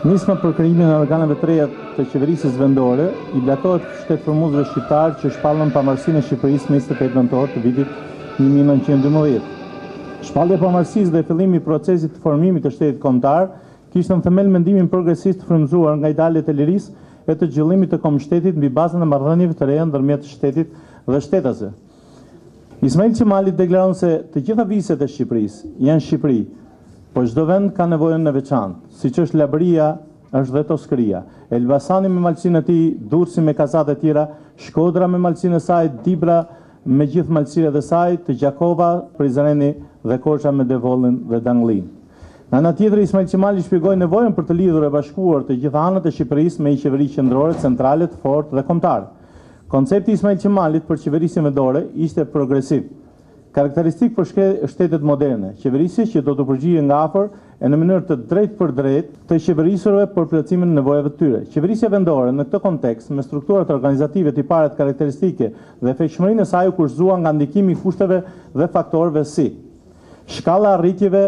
Nisma për krijimin e organeve të reja të qeverisjes vendore i blatohet shtetformuesve shqiptarë që shpallën pavarësinë e Shqipërisë më njëzet e tetë nëntor të vitit një mijë e nëntëqind e dymbëdhjetë. Shpallja e pavarësisë dhe fillimi i procesit të formimit të shtetit kombëtar kishte në themel mendimin progresist të frymëzuar nga idealet e lirisë e të zhvillimit të komb-shtetit mbi bazën e marrëdhënieve të reja ndërmjet shtetit dhe shtetasve. Ismail Qemali deklaron se të gjitha viset e Shqipërisë janë Shqipëri, por çdo vend ka nevojën e veçantë, siç është Labëria është dhe Toskëria, Elbasani me malësinë e tij, Durrësi me kazat e tjera, Shkodra me malësinë e saj, Dibra me gjithë malësitë e saj, të Gjakova, Prizreni dhe Korça me Devollin dhe Dangëllinë. Nga ana tjetër Ismail Qemali shpjegoi nevojën për të lidhur e bashkuar të gjitha anët e Shqipërisë me një qeveri qendrore, centrale, të fortë dhe kombëtare. Koncepti i Ismail Qemalit për qeverisjen vendore ishte progresiv, karakteristik për shtetet moderne, qeverisje që do t'u përgjigjej nga afër e në mënyrë të drejtpërdrejtë të qeverisurve për plotësimin e nevojave të tyre. Qeverisja vendore në këtë kontekst, me strukturat organizative tiparet karakteristike dhe efektshmërinë e saj u kushtëzua nga ndikimi i kushteve dhe faktorëve si shkalla e arritjeve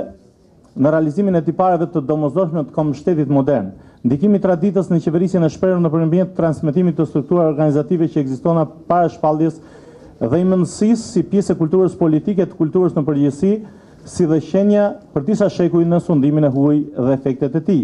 në realizimin e tipareve të domosdoshme të komb-shtetit modern. Ndikimi i traditës në qeverisjen e shprehur nëpërmjet transmetimit të strukturave organizative që ekzistonin para shpalljes së mëvetësisë si pjesë e kulturës politike e të kulturës në përgjithësi si dhe qenia për disa shekuj në sundimin e huaj dhe efektet e tij.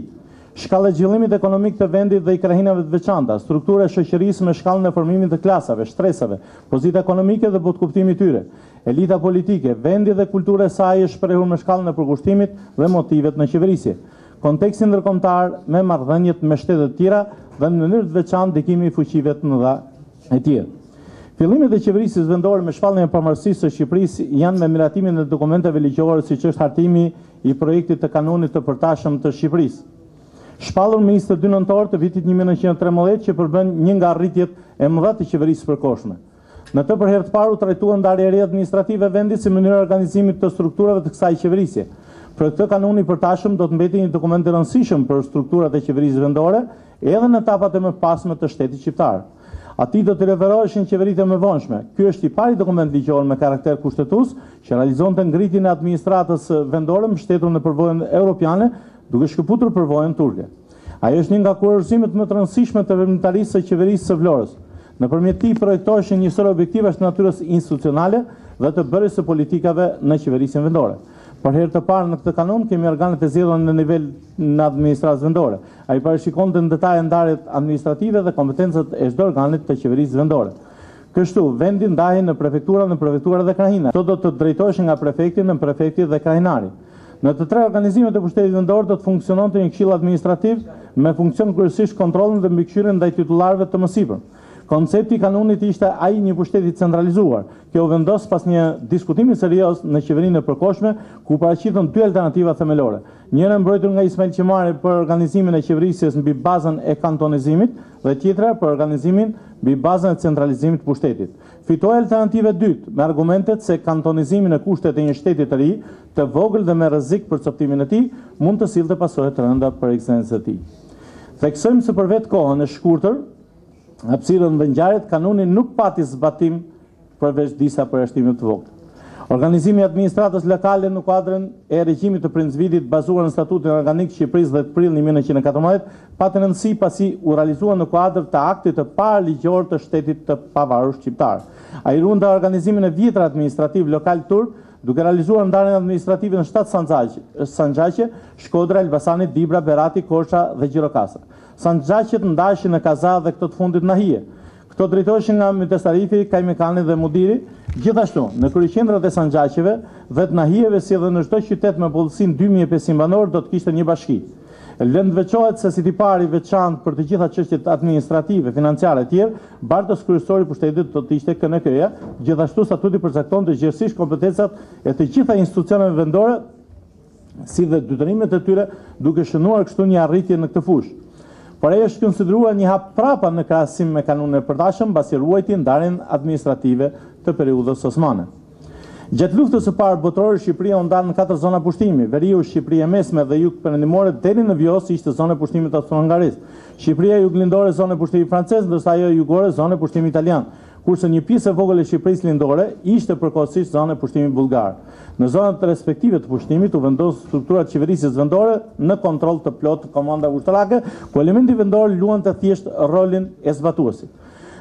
Shkalla e zhvillimit ekonomik të vendit dhe i krahinave të veçanta, struktura e shoqërisë me shkallën e formimit të klasave, shtresave, pozita ekonomike dhe botëkuptimi i tyre, Elita politike e vendit dhe kultura e saj e shprehur me shkallën e përkushtimit dhe motivet në qeverisje. Konteksti ndërkombëtar me marrëdhëniet me shtetet e tjera dhe në mënyrë të veçantë ndikimi i fuqive të mëdha etj. Fillimet e qeverisjes vendore me shpalljen e pavarësisë së Shqipërisë janë me miratimin e dokumenteve ligjore siç është hartimi i projektit të Kanunit të Përtashëm të Shqipërisë shpallur më njëzet e dy nëntor të vitit një mijë e nëntëqind e trembëdhjetë që përbën një nga arritjet e mëdha të qeverisë së përkohshme. Në të për herë të parë u trajtua ndarja e re administrative e vendit si mënyra e organizimit të strukturave të kësaj qeverisje. Për këtë kanuni i përtashëm do të mbetej një dokument i rëndësishëm për strukturat e qeverisë vendore edhe në etapat e mëpasme të shtetit shqiptar. Atij do t'i referoheshin qeveritë e mëvonshme. Ky është i pari dokument ligjor me karakter kushtetues që realizonte ngritjen e administratës vendore mbështetur në përvojën europiane duke shkëputur përvojën turke. Ai është një nga kurorëzimet më të rëndësishme të veprimtarisë së Qeverisë së Vlorës. Nëpërmjet tij projektoheshin një sërë objektivash të natyrës institucionale dhe të bërjes së politikave në qeverisjen vendore. Për herë të parë në këtë kanun kemi organet e zgjedhura në nivel në administratës vendore. Ai parashikonte në detaje ndarjet administrative dhe kompetencat e çdo organi të qeverisë vendore. Kështu, vendi ndahej në prefektura, nënprefektura dhe krahina. Këto do të drejtoheshin nga prefekti, nënprefekti dhe krahinari. Në të tre organizimet e pushtetit vendor do të funksiononte një këshill administrativ me funksion kryesisht kontrollin dhe mbikëqyrjen ndaj titullarëve të mësipërm. Koncepti i Kanunit ishte ai i një pushteti centralizuar. Kjo u vendos pas një diskutimi serioz në Qeverinë e përkohshme, ku u paraqitën dy alternativa themelore, njëra e mbrojtur nga Ismail Qemali për organizimin e qeverisjes mbi bazën e kantonizimit dhe tjetra për organizimin mbi bazën e centralizimit të pushtetit. Fitoi alternativa e dytë, me argumentet se kantonizimi në kushtet e një shteti të ri, të vogël dhe me rrezik për copëtimin e tij, mund të sillte pasoja të rënda për ekzistencën e tij. Theksojmë se për vetë kohën e shkurtër, hapësirën dhe ngjarjet, kanuni nuk pati zbatim përveç disa përjashtimeve të vogla. Organizimi i administratës lokale në kuadrin e regjimit të Princ Vidit bazuar në Statutin Organik të Shqipërisë dhjetë prill një mijë e nëntëqind e katërmbëdhjetë pati rëndësi pasi u realizua në kuadër të aktit të parë ligjor të shtetit të pavarur shqiptar. Ai ruante organizimin e vjetër administrativ lokal turk, duke realizuar ndarjen administrative në shtatë sanxhaqe, Shkodra, Elbasani, Dibra, Berati, Korça dhe Gjirokastra. Sanxhaqet ndaheshin në kaza dhe këto të fundit në nahije. Këto drejtoheshin nga mytesarifi, kajmekami dhe mydiri. Gjithashtu, në kryeqendrat e sanxhaqeve dhe të nahijeve si edhe në çdo qytet me popullsinë dy mijë e pesëqind banorë do të kishte një bashki. Vlen të veçohet se si tipar i veçantë për të gjitha çështjet administrative, financiare etj, bartës kryesor i pushtetit do të ishte KNK-ja, gjithashtu statuti përcaktonte gjerësisht kompetencat e të gjitha institucioneve vendore, si dhe detyrimet e tyre, duke shënuar kështu një arritje në këtë fushë. Por ai është konsideruar një hap prapa në krahasim me kanunin e përtashëm, mbasi ruajti ndarjen administrative të periudhës osmane. Gjatë Luftës së Parë Botërore Shqipëria u nda në katër zona pushtimi, veriu, Shqipëria e Mesme dhe Jugperëndimore deri në Vjosë ishte zonë e pushtimit të Austro-Hungarisë, Shqipëria Juglindore zonë e pushtimit francez, ndërsa ajo Jugore zonë e pushtimit italian. kurse një pjesë e vogël e Shqipërisë Lindore ishte përkohësisht zonë e pushtimit bullgar. Në zonat respektive të pushtimit u vendos struktura e qeverisjes vendore në kontroll të plotë të komandave ushtarake, ku elementi vendor luante thjesht rolin e zbatuesit.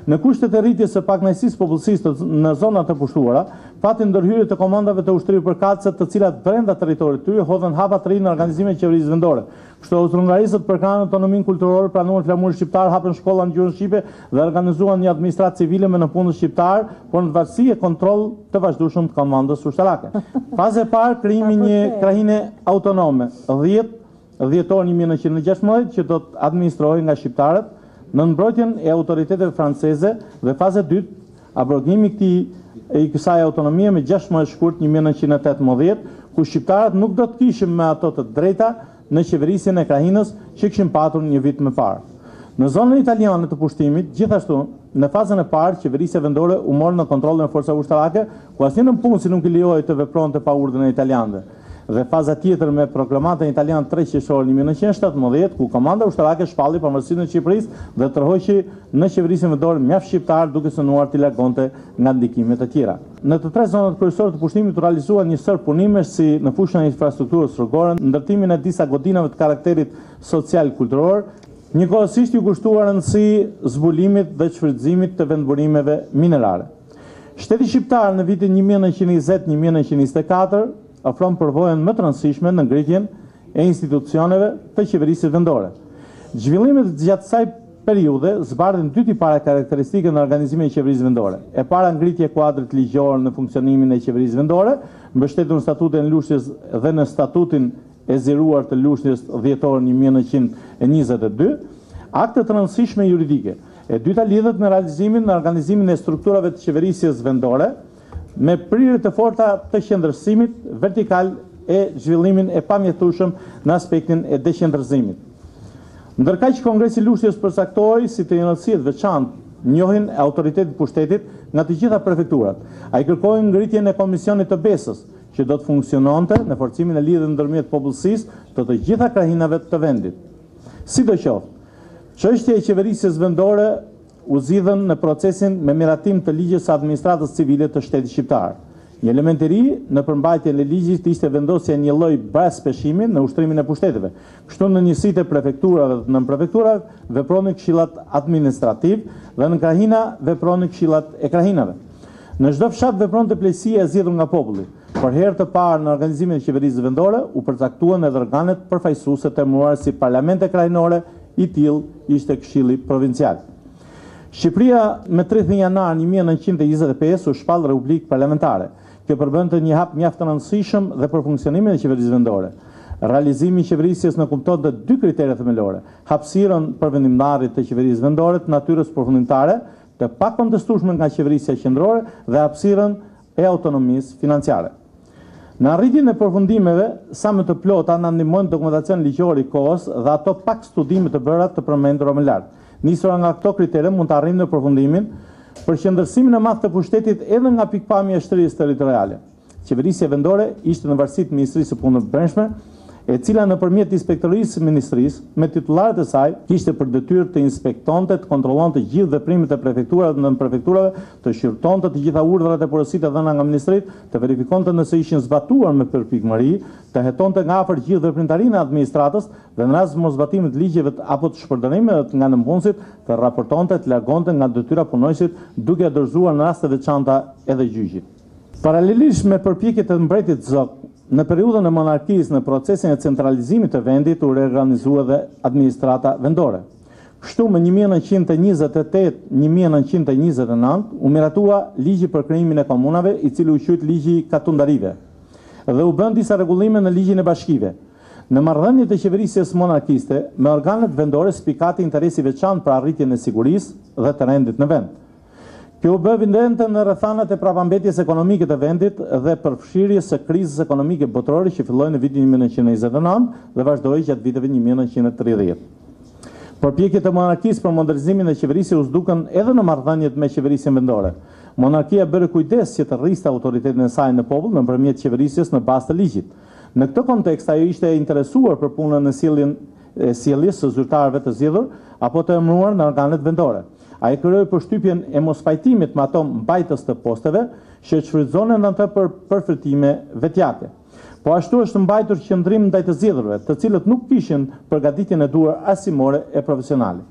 Në kushtet e rritjes së pakënaqësisë së popullsisë në zonat e pushtuara, pati ndërhyrje të komandave të ushtrive përkatëse të cilat brenda territorit të tyre hodhën hapa të rinj në organizimin e qeverisjes vendore, Kështu austro-hungarezët përkrahën autonominë kulturore, pranuan flamurin shqiptar, hapën shkolla në gjuhën shqipe dhe organizuan një administratë civile me nëpunës shqiptarë, por në varësi e kontroll të vazhdueshëm të komandës ushtarake. Faza e parë, krijimi i një krahine autonome, dhjetë dhjetor një mijë e nëntëqind e gjashtëmbëdhjetë, që do të administrohej nga shqiptarët, nën mbrojtjen e autoriteteve franceze dhe faza e dytë, Abrogimi i këtij i kësaj autonomie me gjashtëmbëdhjetë shkurt një mijë e nëntëqind e tetëmbëdhjetë, ku shqiptarët nuk do të kishin më ato të drejta në qeverisjen e krahinës që kishin patur një vit më parë. Në zonën italiane të pushtimit, gjithashtu, në fazën e parë, qeverisja vendore u mor nën kontrollin e forcave ushtarake, ku asnjë nëpunësi nuk i lejohej të vepronte pa urdhrin e italianëve. dhe faza tjetër me proklamatën italianë tre qershor një mijë e nëqind e shtatëmbëdhjetë, ku komanda ushtarake shpalli pavarësinë e Shqipërisë dhe tërhoqi në qeverisjen vendore mjaft shqiptarë duke synuar t'i largonte nga ndikime të tjera. Në të tre zonat kryesore të pushtimit u realizuan një sërë punimesh si në fushën e infrastrukturës rrugore, ndërtimin e disa godinave të karakterit social-kulturor, Njëkohësisht iu kushtua rëndësi zbulimit dhe shfrytëzimit të vendburimeve minerare. Shteti shqiptar në vitin një mijë e nëqind e njëzet, një mijë e nëqind e njëzet e katër ofron përvojën më të rëndësishme në ngritjen e institucioneve të qeverisë vendore. Zhvillimet gjatë kësaj periudhe zbardhin dy tipare karakteristike në organizimin e qeverisë vendore. E para ngritja e kuadrit ligjor në funksionimin e qeverisë vendore, mbështetur në Statutin e Lushnjes dhe në Statutin e zgjeruar të Lushnjes dhjetor një mijë e nëqind e njëzet e dy, akte të rëndësishme juridike. E dyta lidhet me realizimin në organizimin e strukturave të qeverisjes vendore, me prirje të forta të qendërzimit vertikal e zhvillimin e pamjaftueshëm në aspektin e deqendërzimit. Ndërkaq, Kongresi i Lushnjes përcaktoi si të një rëndësie të veçantë njohjen e autoritetit të pushtetit nga të gjitha prefekturat. Ai kërkoi ngritjen e Komisionit të Besës, që do të funksiononte në forcimin e lidhjes ndërmjet popullsisë të të gjitha krahinave të vendit. Sidoqoftë, çështja e qeverisjes vendore u zgjidh në procesin me miratim të Ligjës së Administratës Civile të Shtetit Shqiptar. Një element i ri në përmbajtjen e ligjit ishte vendosja e një lloj bashkëpeshimi në ushtrimin e pushteteve. Kështu në njësitë e prefekturave dhe nënprefekturave vepronin këshillat administrativë dhe në krahina vepronin këshillat e krahinave. Në çdo fshat vepronte pleqësia e zgjedhur nga populli. Për herë të parë në organizimin e qeverisë vendore u përcaktuan edhe organet përfaqësuese të emëruara si parlamente krahinore, i tillë ishte Këshilli Provincial. Shqipëria me tridhjetë e një janar një mijë e nëntëqind e njëzet e pesë u shpall Republikë Parlamentare. Kjo përbënte një hap mjaft të rëndësishëm dhe për funksionimin e qeverisë vendore. Realizimi i qeverisjes nënkuptonte dy kritere themelore, hapësirën për vendimmarrje të qeverisë vendore të natyrës përfundimtare, të pakontestueshme nga qeverisja qendrore dhe hapësirën e autonomisë financiare. Në arritjen e përfundimeve sa më të plota na ndihmojnë dokumentacioni ligjor i kohës dhe ato pak studime të bëra të përmendura më lart. Nisura nga këto kritere mund të arrijmë në përfundimin për qendërzimin e madh të pushtetit edhe nga pikëpamja e shtrirjes territoriale. Qeverisja vendore ishte në varësi të Ministrisë së Punëve të Brendshme, e cila nëpërmjet Inspektorisë së Ministrisë, me titullarët e saj, kishte për detyrë të inspektonte, të kontrollonte gjithë veprimet e prefekturave dhe nënprefekturave, të shqyrtonte të gjitha urdhrat e porositë e dhëna nga ministritë, të verifikonte nëse ishin zbatuar me përpikmëri, të hetonte nga afër gjithë veprimtarinë e administratës dhe në rast moszbatimi të ligjevet apo të shpërdorimeve nga nëpunësit, të raportonte e të largonte nga detyra punonjësit, duke e dorëzuar në raste të veçanta edhe gjyqit. Paralelisht me përpjekjet e mbretit Zog, në periudhën e monarkisë në procesin e centralizimit të vendit u reorganizua dhe administrata vendore. Kështu më një mijë e nëntëqind e njëzet e tetë një mijë e nëntëqind e njëzet e nëntë u miratua Ligji për krijimin e komunave i cili u quajt Ligji i Katundarive dhe u bënë disa rregullime në Ligjin e Bashkive. Në marrëdhëniet e qeverisjes monarkiste me organet vendore spikati interesi i veçantë për arritjen e sigurisë dhe të rendit në vend. Kjo u bë evidente në rrethanat e prapambetjes ekonomike të vendit dhe përfshirjes së krizës ekonomike botërore që filloi në vitin një mijë e nëntëqind e njëzet e nëntë dhe vazhdoi gjatë viteve një mijë e nëntëqind e tridhjetë. Përpjekjet e monarkisë për modernizimin e qeverisjes u dukën edhe në marrëdhëniet me qeverisjen vendore. Monarkia bëri kujdes që të rriste autoritetin e saj në popull nëpërmjet qeverisjes në bazë të ligjit. Në këtë kontekst ajo ishte e interesuar për punën në sjelljen e sjelljes së zyrtarëve të zgjedhur apo të emëruar në organet vendore. Ai krijoi përshtypjen e mospajtimit me ato mbajtës të posteve që shfrytëzonin atë për përfitime vetjake. Po ashtu është mbajtur qëndrim ndaj të zgjedhurve, të cilët nuk kishin përgatitjen e duhur arsimore e profesionale.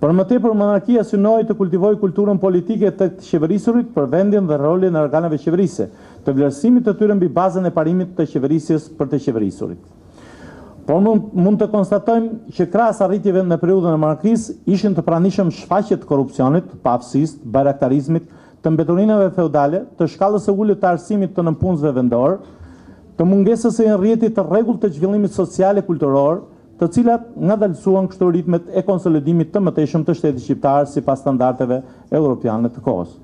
Për më tepër, monarkia synoi të kultivojë kulturën politike të të qeverisurit për vendin dhe rolin e organeve qeverisëse, të vlerësimit të tyre mbi bazën e parimit të qeverisjes për të qeverisurit. Por mund të konstatojmë që krahas arritjeve në periudhën e monarkisë, ishin të pranishëm shfaqje të korrupsionit, të paaftësisë, të bajraktarizmit, të mbeturinave feudale, të shkallës së ulët të arsimit të nënpunësve vendorë, të mungesës së një rrjeti të rregullt të zhvillimit social e kulturor, të cilat ngadalësuan kështu ritmet e konsolidimit të mëtejshëm të shtetit shqiptar sipas standardeve europiane të kohës.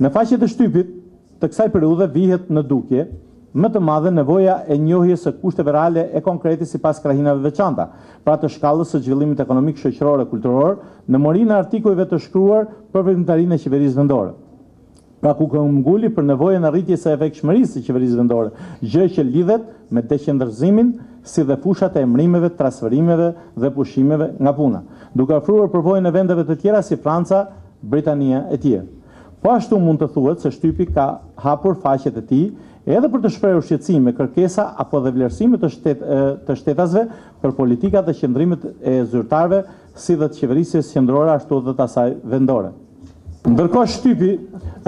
Në faqet e shtypit të kësaj periudhe vihet në dukje më të madhe nevoja e njohjes së kushteve reale e konkrete sipas krahinave veçanta, pra të shkallës së zhvillimit ekonomik, shoqëror e kulturor, në morinë e artikujve të shkruar për veprimtarinë e qeverisë vendore. Pra u këmbëngul për nevojën e rritjes së efektshmërisë së qeverisë vendore, gjë që lidhet me deqendrëzimin si dhe fushat e emërimeve, transferimeve dhe pushimeve nga puna, duke ofruar përvojën e vendeve të tjera si Franca, Britania etj. Po ashtu mund të thuhet se shtypi ka hapur faqet e tij edhe për të shprehur shqetësime, kërkesa apo dhe vlerësime të të shtetasve për politikat dhe qëndrimet e zyrtarëve si dhe të qeverisjes qendrore ashtu dhe të asaj vendore. Ndërkohë shtypi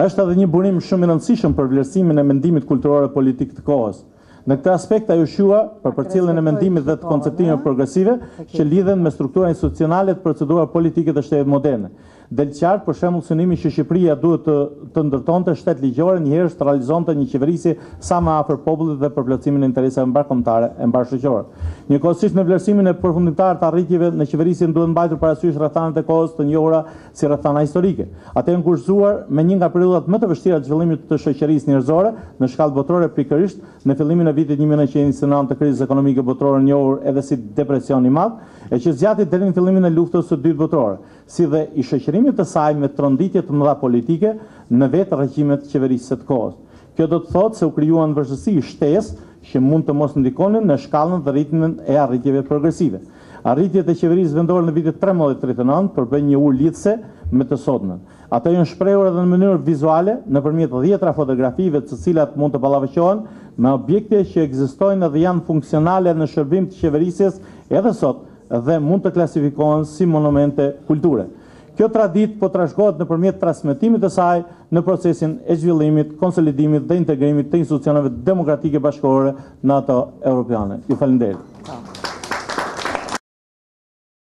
është edhe një burim shumë i rëndësishëm për vlerësimin e mendimit kulturor e politik të kohës. Në këtë aspekt ai u shqua për përcjelljen e mendimit dhe të konceptimeve progresive që lidhen me struktura institucionale të procedurave politike të shtetit moderne. Del qartë, për shembull, synimi që Shqipëria duhet të të ndërtonte shtet ligjor e njëherësh të realizonte një qeverisje sa më afër popullit dhe për plotësimin e interesave mbarëkombëtare e mbarëshoqërore. Njëkohësisht në vlerësimin përfundimtar të arritjeve në qeverisje duhet mbajtur parasysh rrethanat e kohës të njohura si rrethana historike. Atë e kanë kushtëzuar me një nga periudhat më të vështira të zhvillimit të shoqërisë njerëzore në shkallë botërore pikërisht në fillimin e vitit një mijë e nëntëqind e njëzet e nëntë të krizës ekonomike botërore njohur edhe si Depresion i Madh e që zgjati deri në fillimin e Luftës së Dytë Botërore si dhe i shoqërimit të saj me tronditje të mëdha politike në vetë regjimet qeverisëse të kohës. Kjo do të thotë se u krijuan vështirësi shtesë, që mund të mos ndikonin në shkallën dhe ritmin e arritjeve progresive. Arritjet e qeverisë vendore në vitet trembëdhjetë e tridhjetë e nëntë përbëjnë një urë lidhëse me të sotmen. Ato janë shprehur edhe në mënyrë vizuale, nëpërmjet dhjetëra fotografive të cilat mund të ballafaqohen me objekte që ekzistojnë dhe janë funksionale në shërbim të qeverisjes edhe sot dhe mund të klasifikohen si monumente kulture. Kjo traditë po trashëgohet nëpërmjet transmetimit të saj në procesin e zhvillimit, konsolidimit dhe integrimit të institucioneve demokratike bashkëkohore në ato europiane. Ju faleminderit.